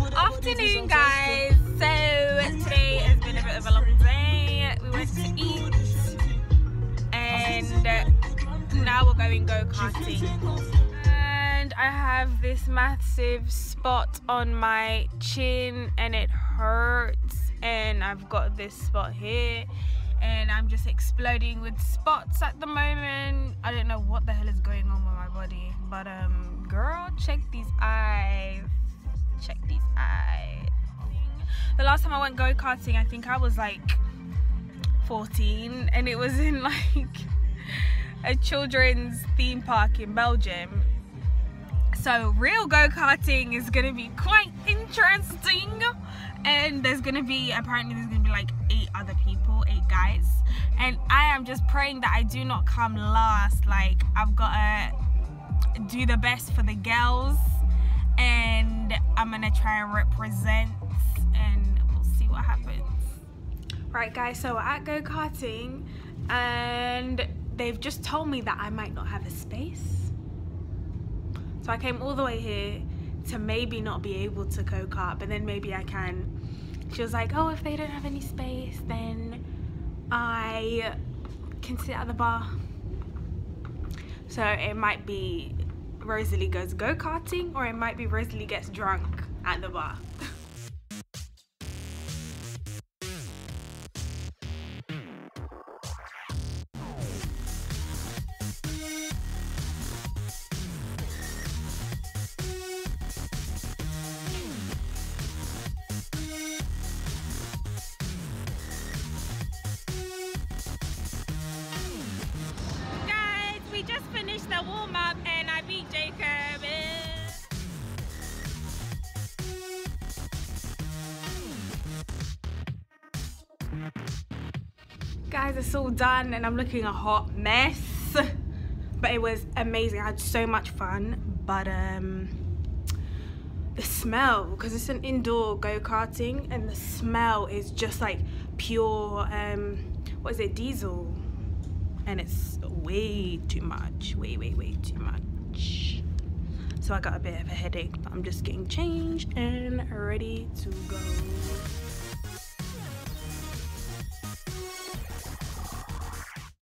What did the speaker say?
Afternoon, guys. So today has been a bit of a long day. We went to eat, and now we're going go karting. And I have this massive spot on my chin, and it hurts. And I've got this spot here, and I'm just exploding with spots at the moment. I don't know what the hell is going on with my body, but um, girl, last time I went go-karting I think I was like 14 and it was in like a children's theme park in Belgium. So real go-karting is gonna be quite interesting and there's gonna be apparently there's gonna be like eight other people eight guys and I am just praying that I do not come last like I've gotta do the best for the girls and I'm gonna try and represent and what happens right guys so we're at go-karting and they've just told me that I might not have a space. So I came all the way here to maybe not be able to go-kart but then maybe I can. She was like oh if they don't have any space then I can sit at the bar. So it might be Rosalie goes go-karting or it might be Rosalie gets drunk at the bar. finished the warm-up and I beat Jacob. Guys, it's all done and I'm looking a hot mess. But it was amazing. I had so much fun. But um the smell, because it's an indoor go-karting and the smell is just like pure um what is it, diesel. And it's way too much. Way, way, way too much. So I got a bit of a headache, but I'm just getting changed and ready to go.